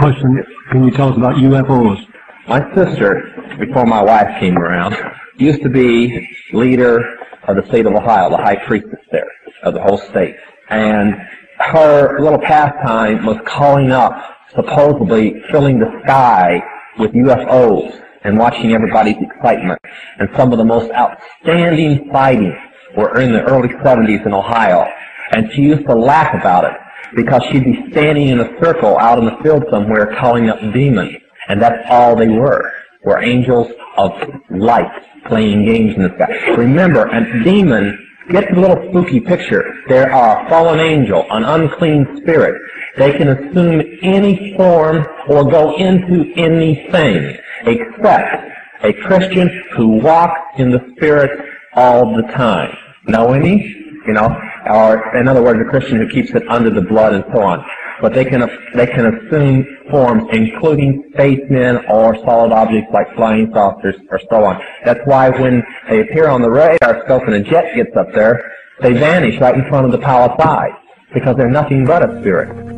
Question, can you tell us about UFOs? My sister, before my wife came around, used to be leader of the state of Ohio, the high priestess there of the whole state. And her little pastime was calling up, supposedly filling the sky with UFOs and watching everybody's excitement. And some of the most outstanding sightings were in the early 70s in Ohio. And she used to laugh about it because she'd be standing in a circle out in the field somewhere calling up demons. And that's all they were, were angels of light playing games in the sky. Remember, a demon, get the little spooky picture. There are a fallen angel, an unclean spirit. They can assume any form or go into anything except a Christian who walks in the spirit all the time. Know any? You know, or in other words, a Christian who keeps it under the blood and so on. But they can they can assume forms, including spacemen or solid objects like flying saucers or so on. That's why when they appear on the radar scope and a jet gets up there, they vanish right in front of the palace eye because they're nothing but a spirit.